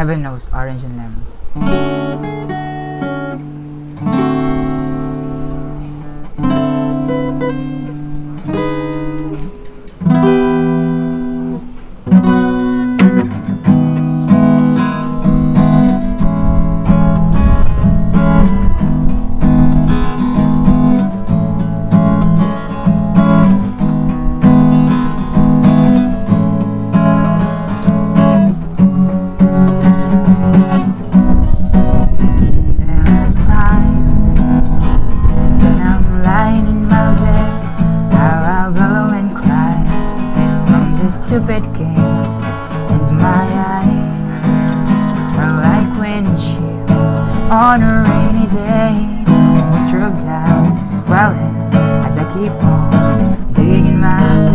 Heaven knows, orange and lemons. stupid game And my eyes. Are like windshields on a rainy day. And down swelling as I keep on digging my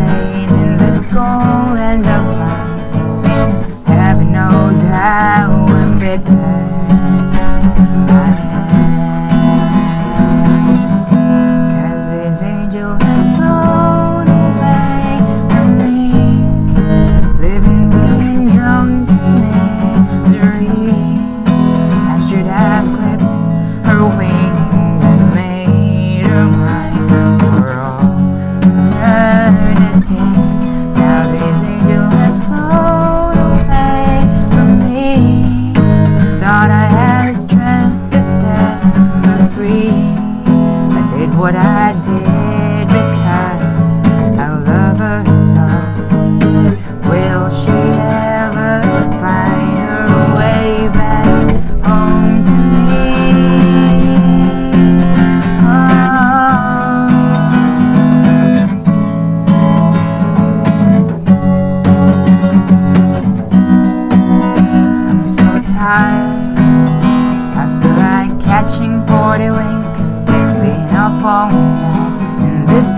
what I did.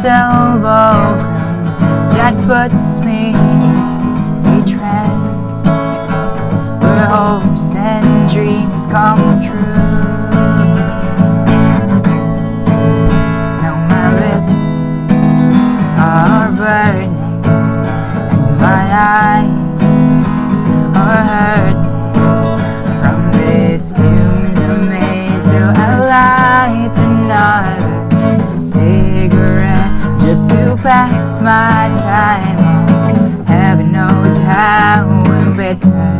elbow that puts me in trance where hopes and dreams come true. pass my time on. Heaven knows how We'll return.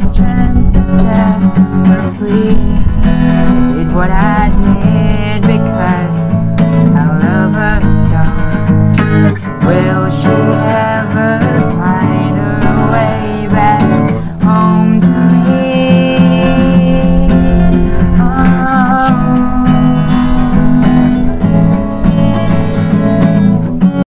strength to set, we're free.